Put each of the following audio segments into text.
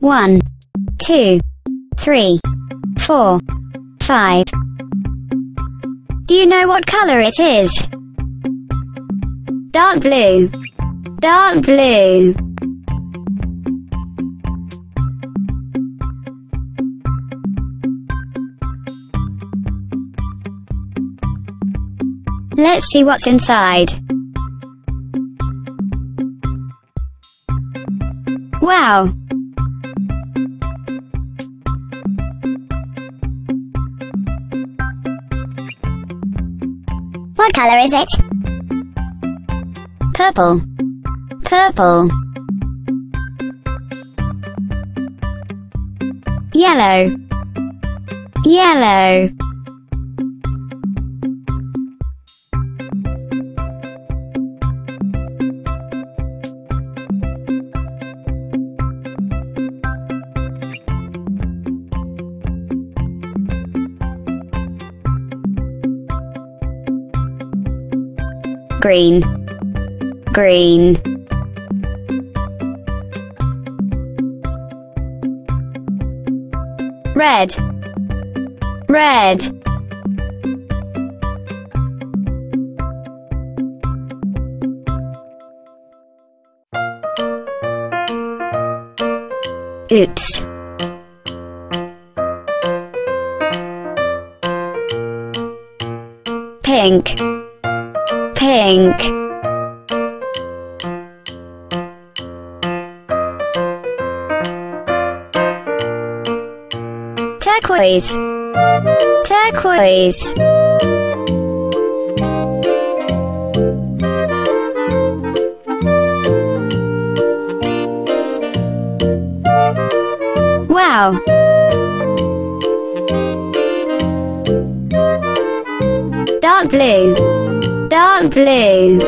One, two, three, four, five. Do you know what color it is? Dark blue. Dark blue. Let's see what's inside. Wow! What color is it? Purple. Purple. Yellow. Yellow. Green. Green. Red. Red. Oops. Pink. Pink. Turquoise. Turquoise. Wow. Dark blue. Blue.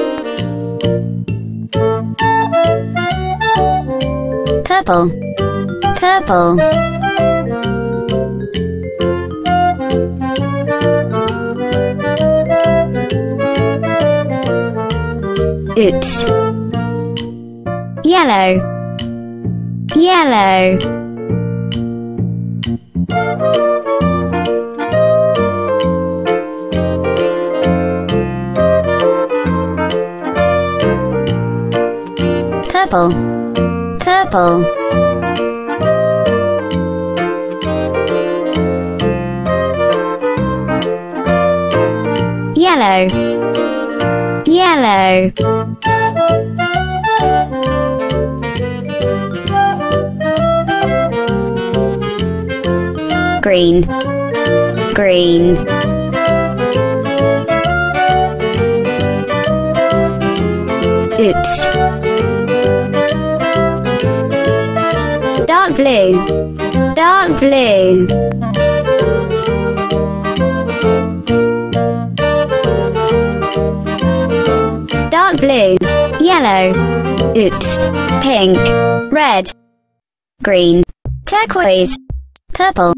Purple. Purple. Oops. Yellow. Yellow. Purple. Purple. Yellow. Yellow. Green. Green. Oops. Blue. Dark blue. Dark blue. Yellow. Oops. Pink. Red. Green. Turquoise. Purple.